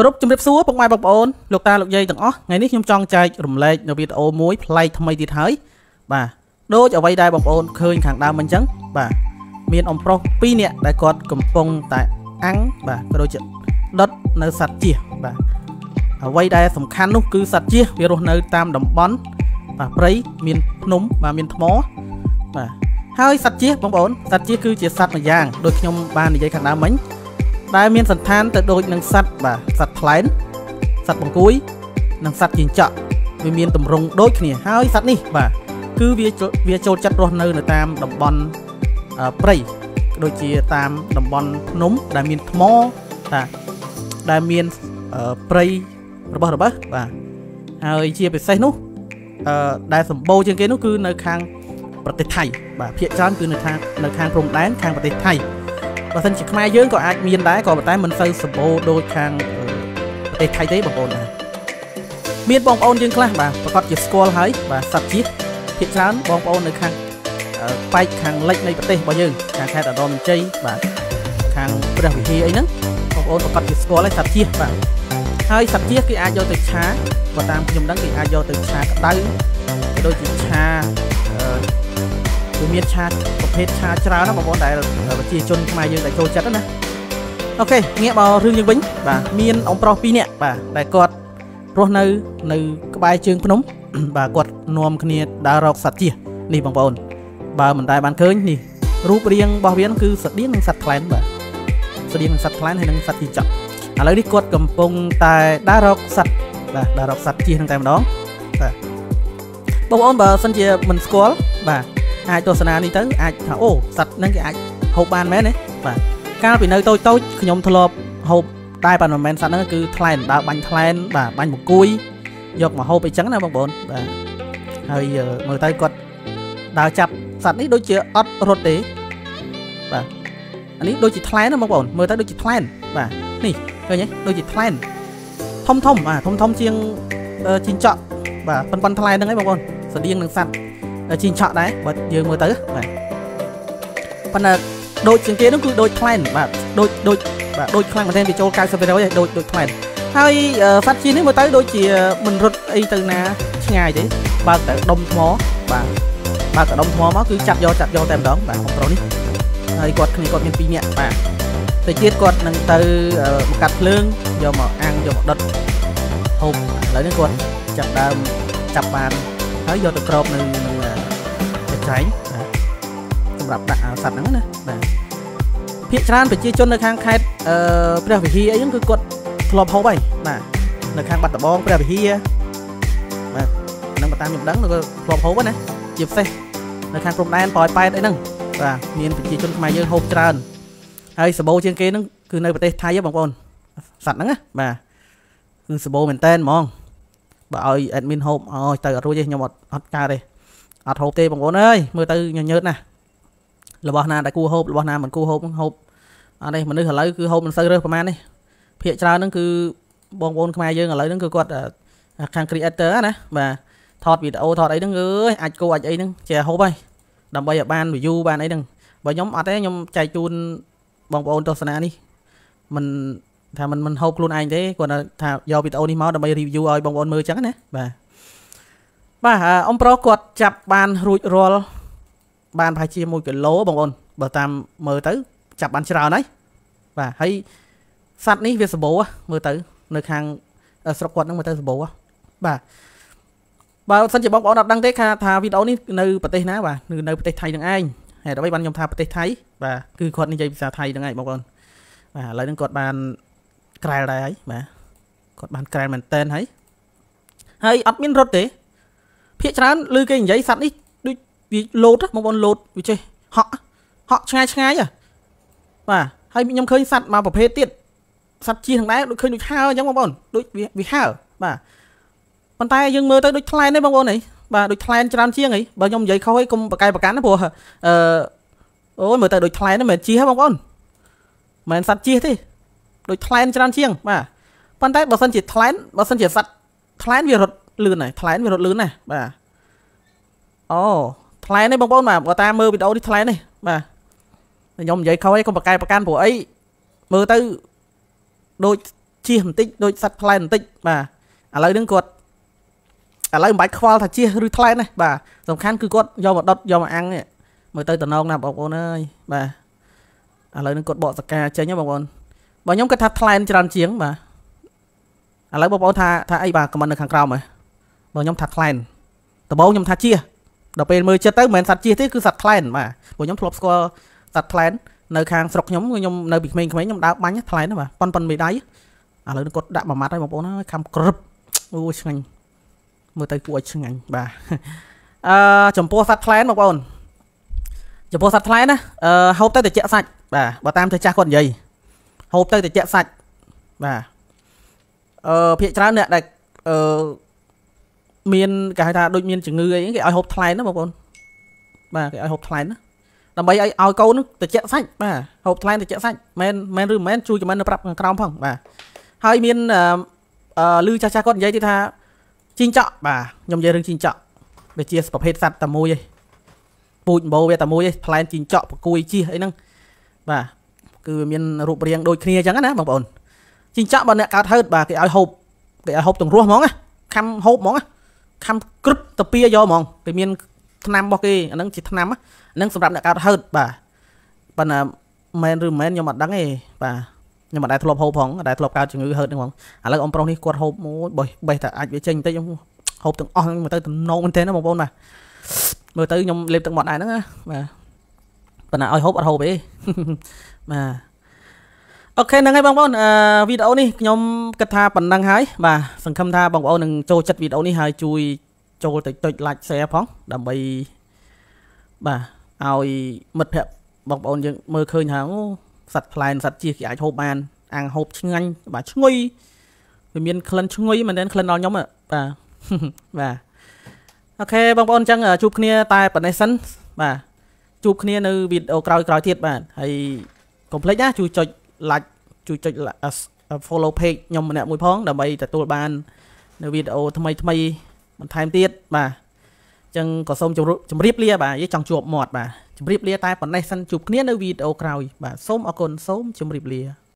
គោរពជំរាបសួរពុកម៉ែបងប្អូនលោកតាលោកយាយទាំងអស់ថ្ងៃនេះខ្ញុំចង់ចែករំលែកនៅវីដេអូមួយប្លែកថ្មីទៀតហើយបាទដូចអ្វីដែលបងប្អូនឃើញខាងដើមអញ្ចឹងបាទមានអំប្រុស2នាក់ដែលគាត់កំពុងតែអាំងបាទក៏ដូចជាដុតនៅសត្វជិះបាទអ្វីដែលសំខាន់នោះគឺសត្វជិះវារស់នៅតាមតំបន់បាទព្រៃមានភ្នំបាទមានថ្មបាទហើយសត្វជិះបងប្អូនសត្វជិះគឺជាសត្វមួយយ៉ាងដូចខ្ញុំបាននិយាយខាងដើមមិញ ដែលមានសន្តានទៅដូចនឹងសត្វបាទសត្វថ្លែនសត្វបង្គួយ និងសត្វជីងចក់វាមានទម្រង់ដូចគ្នាហើយសត្វនេះបាទគឺវាវាចូលចិត្តរស់នៅនៅតាមតំបន់ព្រៃដូចជាតាមតំបន់ភ្នំដែលមានថ្មបាទដែលមានព្រៃរបស់របស់បាទហើយជាពិសេសនោះអឺដែលសម្បូរជាងគេនោះគឺនៅខាងប្រទេសថៃបាទភាគច្រើនគឺនៅខាងនៅខាងព្រំដែនខាងប្រទេសថៃ បើសិនជាខ្មែរយើងក៏អាចមានដែរក៏ប៉ុន្តែមិនសូវសម្បូរដូចខាងប្រទេសថៃទេបងប្អូនណាមានបងប្អូនយើងខ្លះបាទប្រកាសជាស្គាល់ហើយបាទសត្វជាតិភាគច្រើនបងប្អូននៅខាងប៉ែកខាងលិចនៃប្រទេសរបស់យើងខាងខេត្តឧត្តរមានជ័យបាទខាងព្រះវិហារអីហ្នឹងបងប្អូនប្រកាសជាស្គាល់ហើយសត្វជាតិបាទហើយសត្វជាតិគេអាចយកទៅឆាបើតាមខ្ញុំដឹងគេអាចយកទៅឆាក្តៅក៏ដូចជាឆា វាមានឆាប្រភេទឆាច្រើនណាបងប្អូនដែលប្រជាជនខ្មែរយើងដែលចូលចិត្តណាអូខេងាកមករឿងយើងវិញបាទមានអ៊ំប្រុស2នាក់បាទដែលគាត់រស់នៅនៅក្បែរជើងភ្នំបាទគាត់នាំគ្នាដើររកសត្វជិះនេះបងប្អូនបើមិនដែលបានឃើញនេះរូបរាងរបស់វាគឺស្តៀងនឹងសត្វខ្លែនបាទស្តៀងនឹងសត្វខ្លែនហើយនឹងសត្វជីចក់ឥឡូវនេះគាត់កំពុងតែដើររកសត្វបាទដើររកសត្វជិះនឹងតែម្ដងបាទបងប្អូនបើសិនជាមិនស្គាល់បាទ អាចទស្សនានេះទៅអាចថាអូសត្វហ្នឹងគេអាចហូបបានមែនទេបាទកាលពីនៅតូចតូចខ្ញុំធ្លាប់ហូបតែប៉ុន្តែមិនមែនសត្វហ្នឹងគឺថ្លែនដើរបាញ់ថ្លែនបាទបាញ់បង្គួយយកមកហូបអីចឹងណាបងប្អូនបាទហើយមើលទៅគាត់ដើរចាប់សត្វនេះដូចជាអត់រត់ទេបាទអានេះដូចជាថ្លែនណាបងប្អូនមើលទៅដូចជាថ្លែនបាទនេះឃើញទេដូចជាថ្លែនធំធំបាទធំធំជាងជីងចក់បាទប៉ុនប៉ុនថ្លែនហ្នឹងឯងបងប្អូនស្តៀងនឹងសត្វ ជីងឆក់ដែរបើយើងមើលទៅបាទប៉ុន្តែដូចជាងគេនោះគឺដូចថ្លែនបាទដូចដូចបាទដូចខ្លាំងមែនទែនវាចូល90%ហើយដូចដូចថ្លែនហើយសត្វជីនេះមើលទៅដូចជាមិនរត់អីទៅណាឆ្ងាយទេបើកតែដុំថ្មបាទបើកតែដុំថ្មមកគឺចាប់យកចាប់យកតែម្ដងបាទបងប្រុសនេះហើយគាត់គ្នាគាត់មាន2នាក់បាទទៅទៀតគាត់នឹងទៅបង្កាត់ភ្លើងយកមកអាំងយកមកដុតហូបឥឡូវនេះគាត់ចាប់ដើមចាប់បានហើយយកទៅក្របនៅនៅ ចែងសម្រាប់ដាក់សត្វហ្នឹងណាបាទភាគច្រើនប្រជាជននៅខាងខេត្តអឺព្រះវិហារអីហ្នឹងគឺគាត់ធ្លាប់ហូបហើយបាទនៅខាងបាត់ដំបងព្រះវិហារបាទហ្នឹងតាមខ្ញុំដឹងគឺធ្លាប់ហូបណាជាពិសេសនៅខាងព្រំដែនប៉ោយប៉ែតអីហ្នឹងបាទមានប្រជាជនខ្មែរយើងហូបច្រើនហើយសបោជាងគេហ្នឹងគឺនៅប្រទេសថៃហ៎បងប្អូនសត្វហ្នឹងណាបាទគឺសបោមែនតែនហ្មងបើឲ្យ admin ហូបអើយទៅអត់រួចទេខ្ញុំអត់អត់កើតទេ អត់ហូបទេបងប្អូនអើយមើលទៅញញើតណាស់របស់ណាដែលគួរហូបរបស់ណាមិនគួរហូបហូបអត់ទេមនុស្សឥឡូវគឺហូបមិនសូវរើសប្រហែលនេះភាកច្រើនហ្នឹងគឺបងប្អូនខ្មែរយើងឥឡូវហ្នឹងគឺគាត់ខាង creator ណាបាទថតវីដេអូថតអីហ្នឹងអើយអាចគោអាចអីហ្នឹងចេះហូបហើយដើម្បីឲ្យបាន view បានអីហ្នឹងបើខ្ញុំអត់ទេខ្ញុំចែកជូនបងប្អូនទស្សនានេះមិនថាมันមិនហូបខ្លួនឯងទេគាត់ថាយកវីដេអូនេះមកដើម្បី review ឲ្យបងប្អូនមើលចឹងណាបាទ បាទអ៊ំប្រុសគាត់ចាប់បានរួចរាល់បានប្រហែលជា1គីឡូបងប្អូនបើតាមមើលទៅ ចាប់បានច្រើនហើយបាទហើយសัตว์នេះវាសម្បូរមើលទៅ នៅខាងស្រុកគាត់ហ្នឹងមើលទៅសម្បូរបាទបើសិនជាបងប្អូនអត់ដឹងទេថាវីដេអូនេះនៅប្រទេសណាបាទនៅប្រទេសថៃនឹងឯងហេតុអ្វីបានខ្ញុំថាប្រទេសថៃបាទគឺគាត់និយាយភាសាថៃហ្នឹងឯងបងប្អូនបាទឥឡូវហ្នឹងគាត់បានក្រែលដែរហើយបាទគាត់បានក្រែលមែនតែនហើយហើយអត់មានរត់ទេ ភាកច្រើនឮគេនិយាយសัตว์នេះដូចវាលោតបងប្អូនលោតវាចេះហក់ហក់ឆ្ងាយឆ្ងាយបាទហើយខ្ញុំឃើញសัตว์មួយប្រភេទទៀតសัตว์ជិះទាំងដែរដូចឃើញដូចហើអញ្ចឹងបងប្អូនដូចវាវាហើបាទប៉ុន្តែយើងមើលទៅដូចថ្លែនទេបងប្អូនអីបាទដូចថ្លែនច្រើនជាងអីបើខ្ញុំនិយាយខុសអីកុំប្រកែប្រកាន់ណាព្រោះអឺអូយមើលទៅដូចថ្លែនហ្នឹងមិនជិះហ៎បងប្អូនមិនសัตว์ជិះទេដូចថ្លែនច្រើនជាងបាទប៉ុន្តែបើសិនជាថ្លែនបើសិនជាសัตว์ថ្លែនវារត់ លឿនហើយថ្លែនវារត់លឿនណាស់បាទអូថ្លែននេះបងប្អូនបាទបើតាមមើលវីដេអូនេះថ្លែននេះបាទខ្ញុំនិយាយខុសអីកុំប្រកែប្រកាន់ព្រោះអីមើលទៅដូចជៀសបន្តិចដូចសត្វផ្លែបន្តិចបាទឥឡូវហ្នឹងគាត់ឥឡូវមិនបាច់ខ្វល់ថាជៀសឬថ្លែនទេបាទសំខាន់គឺគាត់យកមកដុតយកមកអាំងនេះមើលទៅតំណងណាបងប្អូនអើយបាទឥឡូវហ្នឹងគាត់បកសកាចេញហ៎បងប្អូនបើខ្ញុំគិតថាថ្លែនច្រើនជាងបាទឥឡូវបងប្អូនថាថាអីបាទខមមិននៅខាងក្រោមហ៎ បើខ្ញុំថាថ្លែនដំបូងខ្ញុំថាជៀសដល់ពេលមើលចិត្តទៅមិនមែនសត្វជៀសទេគឺសត្វថ្លែនបាទព្រោះខ្ញុំធ្លាប់ស្គាល់សត្វថ្លែននៅខាងស្រុកខ្ញុំខ្ញុំនៅពីក្មេងៗខ្ញុំដើរបាញ់ថ្លែនណាបាទប៉ុនប៉ុនមេដៃឥឡូវនេះគាត់ដាក់មួយម៉ាត់ហើយបងប្អូនហើយខំក្រឹបអូឆ្ងាញ់មើលទៅគួរឲ្យឆ្ងាញ់បាទអឺចំពោះសត្វថ្លែនបងប្អូនចំពោះសត្វថ្លែនណាអឺហូបទៅតិចសាច់បាទបើតាមទៅចាស់គាត់និយាយហូបទៅតិចសាច់បាទអឺភាកច្រើនអ្នកដែលអឺ មានគេហៅថាដូចមានជំងឺអីគេឲ្យហូបថ្លែនណាបងប្អូនបាទគេឲ្យហូបថ្លែនណាដើម្បីឲ្យឲ្យកូននឹងតិចសាច់បាទហូបថ្លែនតិចសាច់មិនមែនឬមិនមែនជួយចំណិននៅប្រាប់ខាងក្រោមផងបាទហើយមានអឺឮចាស់ចាស់គាត់និយាយទីថាជីងចក់បាទខ្ញុំនិយាយរឿងជីងចក់ដូចជាប្រភេទសត្វតែមួយឯងពូជអម្បូរវាតែមួយឯងផ្លែនជីងចក់ប្រគួយជិះអីហ្នឹងបាទគឺវាមានរូបរាងដូចគ្នាអញ្ចឹងណាបងប្អូនជីងចក់បើអ្នកកើតហឺតបាទគេឲ្យហូបគេឲ្យហូបទាំងរស់ហ្មងណាខំហូបហ្មងណា ខំក្រឹបតាពីយកហ្មងគេមានថ្នាំរបស់គេអាហ្នឹងជាថ្នាំហ្នឹងសម្រាប់អ្នកកើតហឺតបាទប៉ុន្តែមែនឬមិនមែនខ្ញុំអត់ដឹងទេបាទខ្ញុំមិនដែលធ្លាប់ហូបផងដែលធ្លាប់កើតជំងឺហឺតហ្នឹងហ្មងឥឡូវអ៊ំប្រុសនេះគាត់ហូបមួយបេះបេះតែអាចវាចេញបន្តិចខ្ញុំហូបទាំងអស់ហ្នឹងមើលទៅទំនងមែនទេណាបងប្អូនបាទមើលទៅខ្ញុំលេបទឹកមាត់ដែរហ្នឹងណាបាទប៉ុន្តែឲ្យហូបអត់ហូបទេបាទ អូខេហ្នឹងហើយបងប្អូនអឺវីដេអូនេះខ្ញុំគិតថាប៉ុណ្ណឹងហើយបាទសង្ឃឹមថាបងប្អូននឹងចូលចិត្តវីដេអូនេះហើយជួយចូលតិចតិច like share ផងដើម្បីបាទឲ្យមិត្តភ័ក្តិបងប្អូនយើងមើលឃើញថាអូសត្វផ្លែសត្វជៀសគេអាចហូបបានអាំងហូបឆ្ងាញ់បាទឈ្ងុយវាមានក្លិនឈ្ងុយមែនទែនក្លិនដល់ខ្ញុំបាទបាទអូខេបងប្អូនអញ្ចឹងជួបគ្នាតែប៉ុណ្ណេះសិនបាទជួបគ្នានៅវីដេអូក្រោយក្រោយទៀតបាទហើយកុំភ្លេចណាជួយចុច like ជួយចុច follow page ខ្ញុំម្នាក់មួយផងដើម្បីទទួលបាននៅវីដេអូថ្មីថ្មីបន្ថែមទៀតបាទអញ្ចឹងក៏សូមជម្រាបលាបាទយើងចង់ជួបមាត់បាទជម្រាបលាតែប៉ុណ្ណេះសិនជួបគ្នានៅវីដេអូក្រោយបាទសូមអរគុណសូមជម្រាបលា